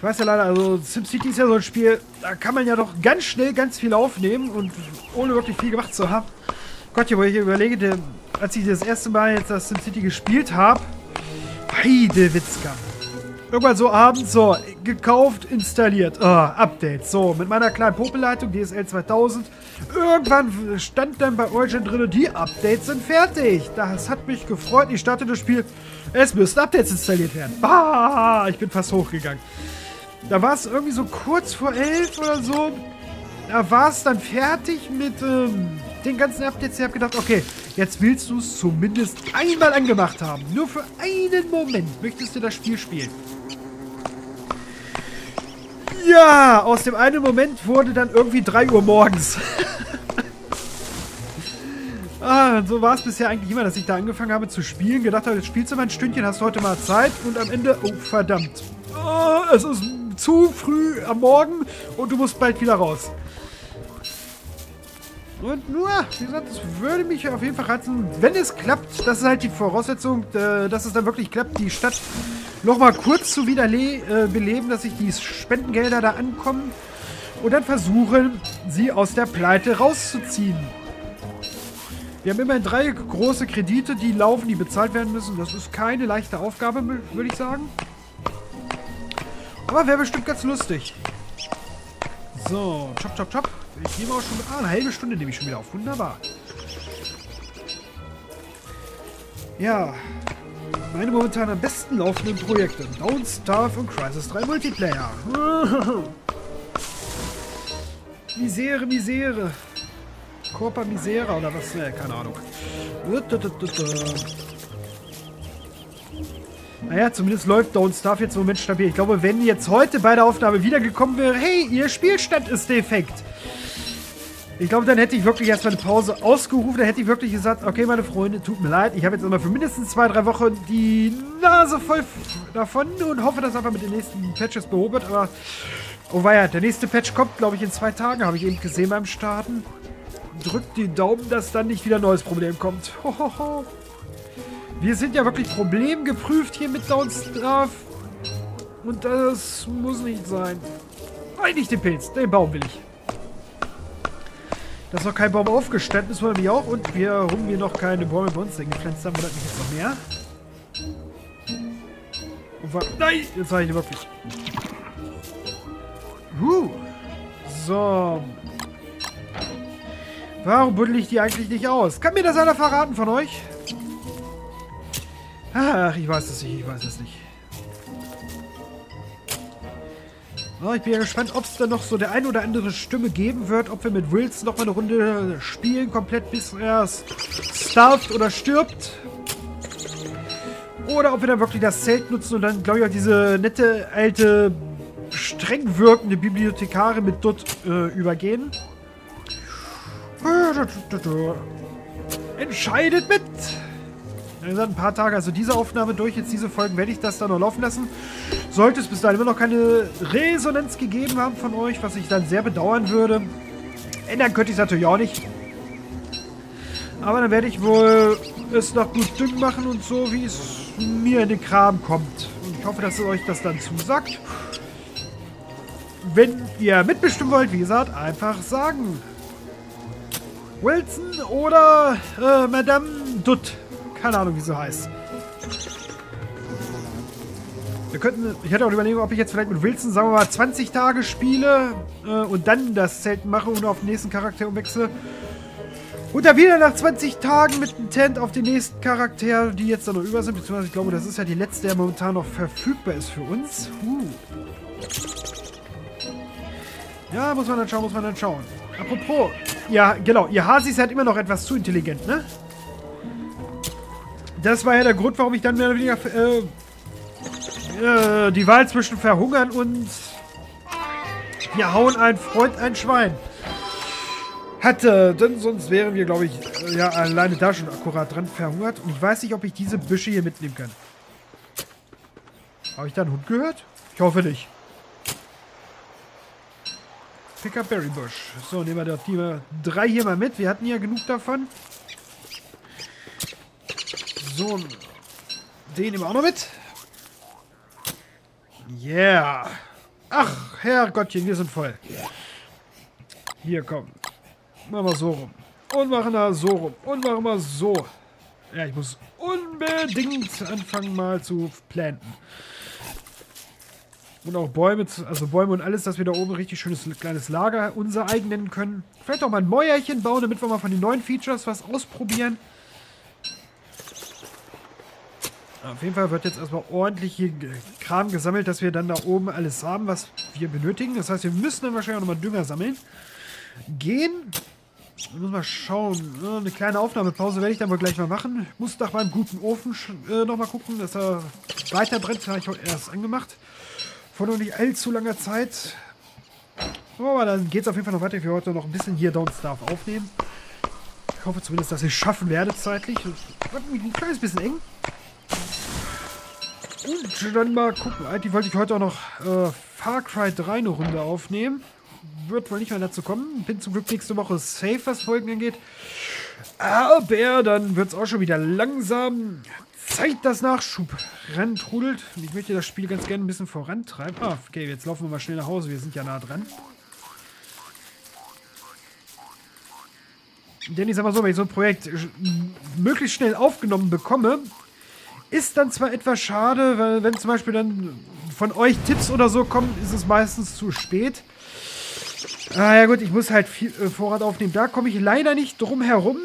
Ich weiß ja leider, also SimCity ist ja so ein Spiel, da kann man ja doch ganz schnell ganz viel aufnehmen und ohne wirklich viel gemacht zu haben. Gott, wo ich überlege, der, als ich das erste Mal jetzt das SimCity gespielt habe, Heidewitzka. Irgendwann so abends, so, gekauft, installiert. Oh, Update. So, mit meiner kleinen Popelleitung, DSL 2000. Irgendwann stand dann bei Origin drin, die Updates sind fertig. Das hat mich gefreut. Ich starte das Spiel. Es müssen Updates installiert werden. Bah, ich bin fast hochgegangen. Da war es irgendwie so kurz vor elf oder so. Da war es dann fertig mit ähm, den ganzen Updates. Ich habe gedacht, okay, jetzt willst du es zumindest einmal angemacht haben. Nur für einen Moment möchtest du das Spiel spielen. Ja, aus dem einen Moment wurde dann irgendwie 3 Uhr morgens. ah, so war es bisher eigentlich immer, dass ich da angefangen habe zu spielen. Gedacht habe, jetzt spielst du mal ein Stündchen, hast heute mal Zeit. Und am Ende, oh verdammt. Oh, es ist zu früh am Morgen und du musst bald wieder raus. Und nur, wie gesagt, es würde mich auf jeden Fall reizen, wenn es klappt, das ist halt die Voraussetzung, äh, dass es dann wirklich klappt, die Stadt nochmal kurz zu wiederbeleben, äh, dass sich die Spendengelder da ankommen und dann versuchen, sie aus der Pleite rauszuziehen. Wir haben immerhin drei große Kredite, die laufen, die bezahlt werden müssen. Das ist keine leichte Aufgabe, würde ich sagen. Aber wäre bestimmt ganz lustig. So, chop, chop, chop. Ich nehme auch schon... Ah, eine halbe Stunde nehme ich schon wieder auf. Wunderbar. Ja. Meine momentan am besten laufenden Projekte. Don't Starve und Crisis 3 Multiplayer. Misere, Misere. Corpa Misera oder was? Ne, keine Ahnung. Naja, zumindest läuft Don't Starve jetzt im Moment stabil. Ich glaube, wenn jetzt heute bei der Aufnahme wiedergekommen wäre, hey, ihr Spielstand ist defekt. Ich glaube, dann hätte ich wirklich erstmal eine Pause ausgerufen. Dann hätte ich wirklich gesagt, okay, meine Freunde, tut mir leid. Ich habe jetzt immer für mindestens zwei, drei Wochen die Nase voll davon und hoffe, dass einfach mit den nächsten Patches behoben. Aber, oh weia, der nächste Patch kommt, glaube ich, in zwei Tagen. Habe ich eben gesehen beim Starten. Drückt die Daumen, dass dann nicht wieder ein neues Problem kommt. Hohoho. Wir sind ja wirklich problemgeprüft hier mit Downstraff. Und das muss nicht sein. Nein, nicht den Pilz. Den Baum will ich. Dass noch kein Baum aufgestanden ist, wir auch. Und wir rum hier noch keine Bäume bei uns gepflanzt haben, wundert mich jetzt noch mehr. Und Nein, jetzt habe ich wirklich. Huh. So. Warum buddel ich die eigentlich nicht aus? Kann mir das einer verraten von euch? Ach, ich weiß es nicht, ich weiß es nicht. Oh, ich bin ja gespannt, ob es da noch so der ein oder andere Stimme geben wird, ob wir mit Wilson noch mal eine Runde spielen, komplett bis er starved oder stirbt. Oder ob wir dann wirklich das Zelt nutzen und dann, glaube ich, auch diese nette, alte, streng wirkende Bibliothekarin mit Dutt äh, übergehen. Entscheidet mit! Wie gesagt, ein paar Tage, also diese Aufnahme durch, jetzt diese Folgen, werde ich das dann noch laufen lassen. Sollte es bis dahin immer noch keine Resonanz gegeben haben von euch, was ich dann sehr bedauern würde. Ändern könnte ich es natürlich auch nicht. Aber dann werde ich wohl es noch gut dünn machen und so, wie es mir in den Kram kommt. Und ich hoffe, dass euch das dann zusagt. Wenn ihr mitbestimmen wollt, wie gesagt, einfach sagen. Wilson oder äh, Madame Dutt. Keine Ahnung, wie sie heißt. Wir könnten, ich hätte auch überlegt, ob ich jetzt vielleicht mit Wilson, sagen wir mal, 20 Tage spiele äh, und dann das Zelt mache und auf den nächsten Charakter umwechsle. Und dann wieder nach 20 Tagen mit dem Tent auf den nächsten Charakter, die jetzt dann noch über sind. Beziehungsweise ich glaube, das ist ja die letzte, der momentan noch verfügbar ist für uns. Uh. Ja, muss man dann schauen, muss man dann schauen. Apropos, ja, genau, ihr Hasi seid immer noch etwas zu intelligent, ne? Das war ja der Grund, warum ich dann mehr oder weniger äh, äh, die Wahl zwischen verhungern und wir hauen ein Freund ein Schwein hatte. Denn sonst wären wir, glaube ich, äh, ja alleine da schon akkurat dran verhungert. Und ich weiß nicht, ob ich diese Büsche hier mitnehmen kann. Habe ich da einen Hund gehört? Ich hoffe nicht. Pick Berry Bush. So, nehmen wir doch die drei hier mal mit. Wir hatten ja genug davon. So, den nehmen wir auch noch mit. Yeah. Ach, Herrgottchen, wir sind voll. Hier, komm. Machen wir so rum. Und machen wir so rum. Und machen wir so. Ja, ich muss unbedingt anfangen mal zu planten. Und auch Bäume, also Bäume und alles, dass wir da oben richtig schönes kleines Lager unser eigen nennen können. Vielleicht auch mal ein Mäuerchen bauen, damit wir mal von den neuen Features was ausprobieren. Auf jeden Fall wird jetzt erstmal ordentlich hier Kram gesammelt, dass wir dann da oben alles haben, was wir benötigen. Das heißt, wir müssen dann wahrscheinlich auch nochmal Dünger sammeln. Gehen. Ich muss mal schauen. Eine kleine Aufnahmepause werde ich dann wohl gleich mal machen. Ich muss nach meinem guten Ofen äh, nochmal gucken, dass er weiter brennt. Das habe ich heute erst angemacht. Vor noch nicht allzu langer Zeit. Aber dann geht es auf jeden Fall noch weiter. Ich werde heute noch ein bisschen hier Don't Starve aufnehmen. Ich hoffe zumindest, dass ich es schaffen werde zeitlich. Das wird ein kleines bisschen eng. Und dann mal gucken. Eigentlich wollte ich heute auch noch äh, Far Cry 3 eine Runde aufnehmen. Wird wohl nicht mehr dazu kommen. Bin zum Glück nächste Woche safe, was Folgen angeht. Aber dann wird es auch schon wieder langsam Zeit, dass Nachschubrennen trudelt. Und ich möchte das Spiel ganz gerne ein bisschen vorantreiben. Ah, okay, jetzt laufen wir mal schnell nach Hause. Wir sind ja nah dran. Denn ich sag mal so, wenn ich so ein Projekt möglichst schnell aufgenommen bekomme, ist dann zwar etwas schade, weil wenn zum Beispiel dann von euch Tipps oder so kommen, ist es meistens zu spät. Ah ja gut, ich muss halt viel äh, Vorrat aufnehmen. Da komme ich leider nicht drum herum.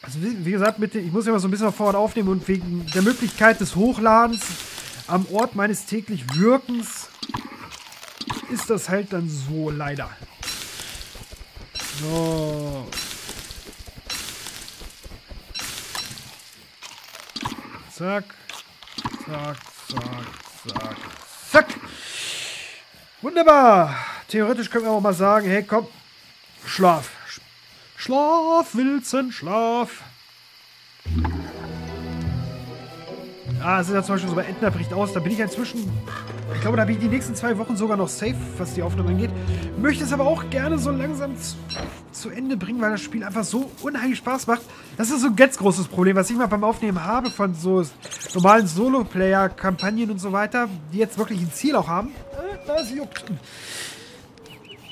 Also wie, gesagt, mit, ich muss mal so ein bisschen Vorrat aufnehmen und wegen der Möglichkeit des Hochladens am Ort meines täglich Wirkens ist das halt dann so leider. So. Zack. Zack, zack, zack, zack. Wunderbar. Theoretisch können wir auch mal sagen, hey, komm, schlaf. Schlaf, Wilson, schlaf. Ah, es ist ja zum Beispiel so bei Entner bricht aus. Da bin ich inzwischen, ich glaube, da bin ich die nächsten zwei Wochen sogar noch safe, was die Aufnahme angeht. Möchte es aber auch gerne so langsam zu, zu Ende bringen, weil das Spiel einfach so unheimlich Spaß macht. Das ist so ein ganz großes Problem, was ich mal beim Aufnehmen habe von so normalen Solo-Player-Kampagnen und so weiter, die jetzt wirklich ein Ziel auch haben. Äh, das juckt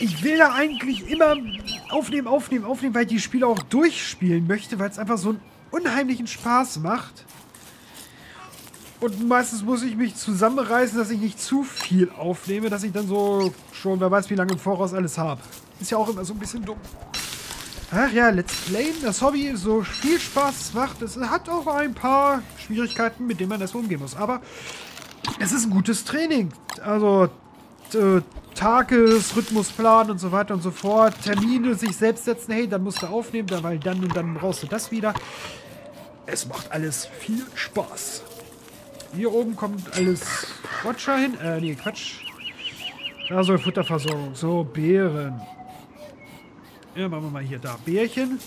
ich will da eigentlich immer aufnehmen, aufnehmen, aufnehmen, weil ich die Spiele auch durchspielen möchte, weil es einfach so einen unheimlichen Spaß macht. Und meistens muss ich mich zusammenreißen, dass ich nicht zu viel aufnehme, dass ich dann so schon, wer weiß, wie lange im Voraus alles habe. Ist ja auch immer so ein bisschen dumm. Ach ja, Let's Play, das Hobby so viel Spaß macht. Es hat auch ein paar Schwierigkeiten, mit denen man erstmal umgehen muss. Aber es ist ein gutes Training. Also, äh, Tagesrhythmusplan und so weiter und so fort. Termine sich selbst setzen. Hey, dann musst du aufnehmen, weil dann und dann brauchst du das wieder. Es macht alles viel Spaß. Hier oben kommt alles Watcher hin. Äh, nee, Quatsch. Da soll Futterversorgung. So, Beeren. Ja, machen wir mal hier da. Bärchen.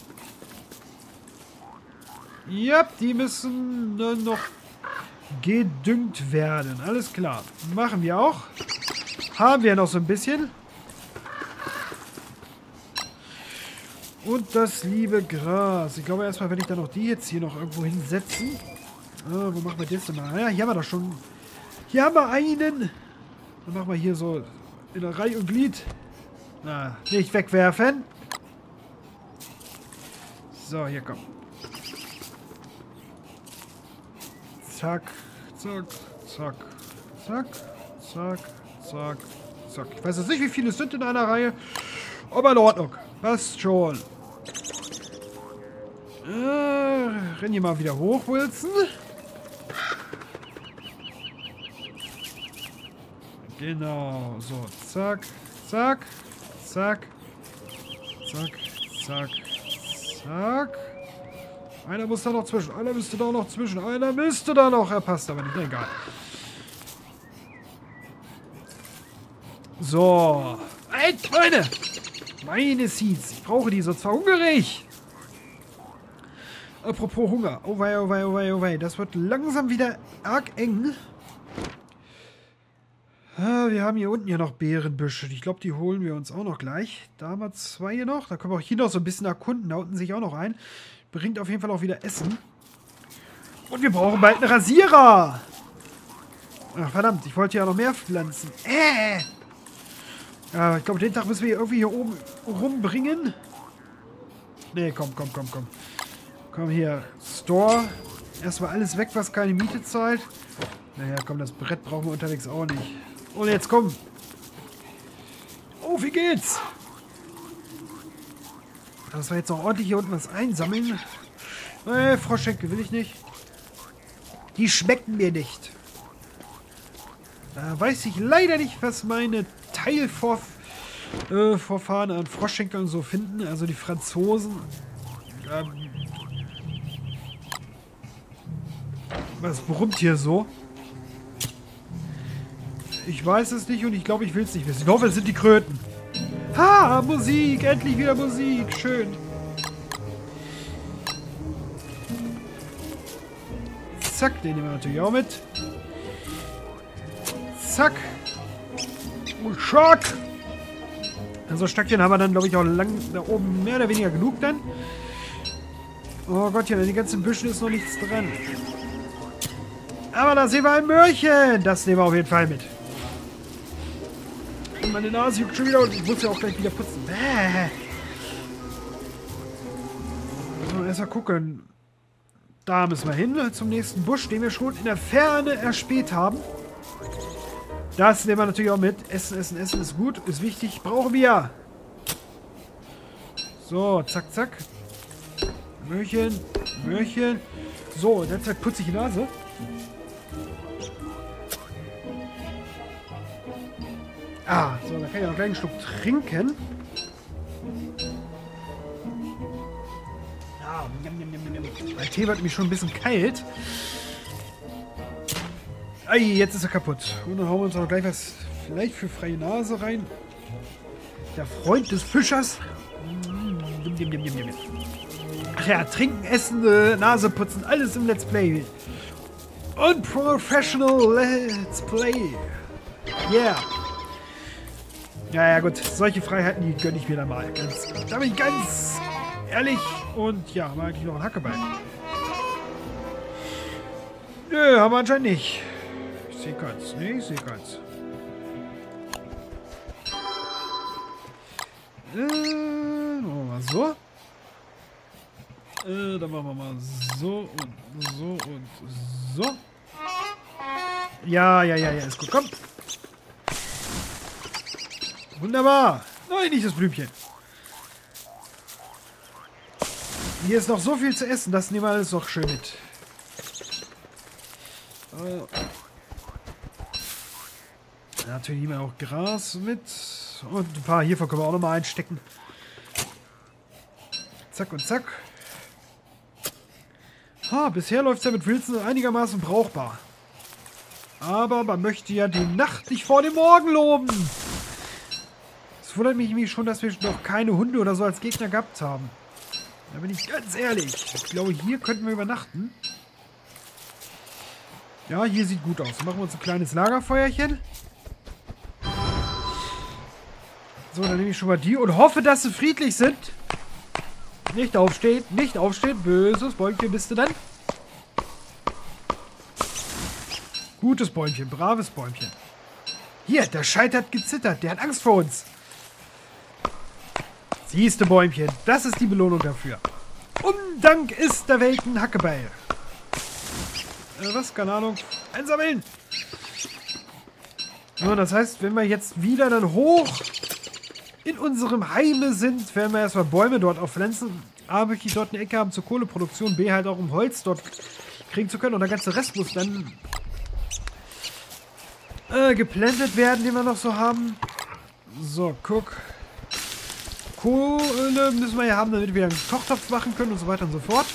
Ja, die müssen nur noch gedüngt werden. Alles klar. Machen wir auch. Haben wir noch so ein bisschen. Und das liebe Gras. Ich glaube erstmal, wenn ich dann noch die jetzt hier noch irgendwo hinsetzen. Ah, wo machen wir das denn mal? Ja, hier haben wir doch schon. Hier haben wir einen. Dann machen wir hier so in der Reihe und Glied. Na, nicht wegwerfen. So, hier komm. Zack, zack, zack, zack, zack, zack, zack. Ich weiß jetzt nicht, wie viele es sind in einer Reihe. Aber in Ordnung. Passt schon. Äh, renn hier mal wieder hoch, Wilson. Genau, so, zack, zack, zack, zack, zack, zack. Einer muss da noch zwischen, einer müsste da noch zwischen, einer müsste da noch, er passt aber nicht, egal. So, ey, Freunde, meine Seeds, ich brauche die, sonst verhungere ich. Apropos Hunger, oh wei, oh wei, oh wei, oh wei, das wird langsam wieder arg eng. Ah, wir haben hier unten ja noch Beerenbüsche. Ich glaube, die holen wir uns auch noch gleich. Da haben wir zwei hier noch. Da können wir auch hier noch so ein bisschen erkunden. Da unten sich auch noch ein. Bringt auf jeden Fall auch wieder Essen. Und wir brauchen bald einen Rasierer. Ach, verdammt, ich wollte ja noch mehr pflanzen. Äh! Ja, ich glaube, den Tag müssen wir irgendwie hier oben rumbringen. Nee, komm, komm, komm, komm. Komm hier, Store. Erstmal alles weg, was keine Miete zahlt. Naja, komm, das Brett brauchen wir unterwegs auch nicht. Und jetzt komm. Oh, wie geht's? Dass wir jetzt noch ordentlich hier unten was einsammeln. Nee, Froschschenkel will ich nicht. Die schmecken mir nicht. Da weiß ich leider nicht, was meine Teilvorfahren äh, an Froschschenkeln so finden. Also die Franzosen. Ähm, was brummt hier so? Ich weiß es nicht und ich glaube, ich will es nicht wissen. Ich hoffe, es sind die Kröten. Ha, Musik! Endlich wieder Musik! Schön. Zack, den nehmen wir natürlich auch mit. Zack. Und Schock. Also Stöckchen haben wir dann, glaube ich, auch lang da oben mehr oder weniger genug dann. Oh Gott, ja, die ganzen Büschen ist noch nichts dran. Aber da sehen wir ein Möhrchen. Das nehmen wir auf jeden Fall mit. Meine Nase juckt schon wieder und ich muss ja auch gleich wieder putzen. Bäh. So, erstmal gucken. Da müssen wir hin, zum nächsten Busch, den wir schon in der Ferne erspäht haben. Das nehmen wir natürlich auch mit. Essen, Essen, Essen ist gut, ist wichtig, brauchen wir. So, zack, zack. Möhrchen, Möhrchen. So, derzeit putze ich die Nase. Ah, so, dann kann ich noch einen kleinen Schluck trinken. Ah, mein Tee wird mich schon ein bisschen kalt. Ei, jetzt ist er kaputt. Und dann hauen wir uns auch gleich was vielleicht für freie Nase rein. Der Freund des Fischers. Ach ja, trinken, essen, äh, Nase putzen, alles im Let's Play. Und Professional Let's Play. Yeah. Ja, ja, gut. Solche Freiheiten, die gönne ich mir dann mal. Ganz, da bin ich ganz ehrlich. Und ja, haben wir eigentlich noch ein Hackebein. Nö, haben wir anscheinend nicht. Ich sehe keins. Nee, ich sehe keins. Äh, machen wir mal so. Äh, dann machen wir mal so und so und so. Ja, ja, ja, ja, ist gut. Komm. Wunderbar. Nein, nicht das Blümchen. Hier ist noch so viel zu essen. Das nehmen wir alles noch schön mit. Äh. Natürlich nehmen wir auch Gras mit. Und ein paar hiervon können wir auch nochmal einstecken. Zack und zack. Ha, bisher läuft es ja mit Wilson einigermaßen brauchbar. Aber man möchte ja die Nacht nicht vor dem Morgen loben. Wundert mich schon, dass wir noch keine Hunde oder so als Gegner gehabt haben. Da bin ich ganz ehrlich. Ich glaube, hier könnten wir übernachten. Ja, hier sieht gut aus. Machen wir uns ein kleines Lagerfeuerchen. So, dann nehme ich schon mal die und hoffe, dass sie friedlich sind. Nicht aufstehen, nicht aufstehen. Böses Bäumchen bist du dann. Gutes Bäumchen, braves Bäumchen. Hier, der Scheit hat gezittert. Der hat Angst vor uns. Siehste, Bäumchen, das ist die Belohnung dafür. Umdank ist der Welt ein Hackebeil. Äh, was? Keine Ahnung. Einsammeln! So, das heißt, wenn wir jetzt wieder dann hoch in unserem Heime sind, werden wir erstmal Bäume dort aufpflanzen. A, möchte ich dort eine Ecke haben zur Kohleproduktion, B, halt auch um Holz dort kriegen zu können. Und der ganze Rest muss dann äh, geplantet werden, den wir noch so haben. So, guck. Kohle müssen wir ja haben, damit wir einen Kochtopf machen können und so weiter und so fort.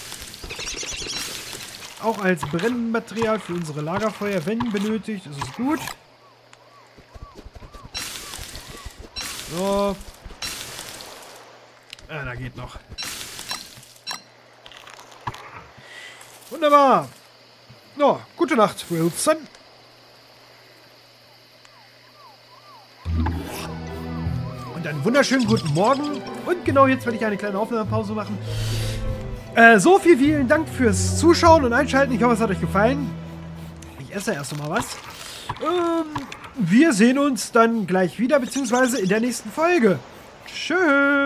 Auch als Brennmaterial für unsere Lagerfeuer, wenn benötigt, ist es gut. So. Ah, da geht noch. Wunderbar. No, gute Nacht, Wilson. Einen wunderschönen guten Morgen. Und genau jetzt werde ich eine kleine Aufnahmepause machen. Äh, so viel, vielen Dank fürs Zuschauen und Einschalten. Ich hoffe, es hat euch gefallen. Ich esse erst mal was. Ähm, wir sehen uns dann gleich wieder, beziehungsweise in der nächsten Folge. Tschüss.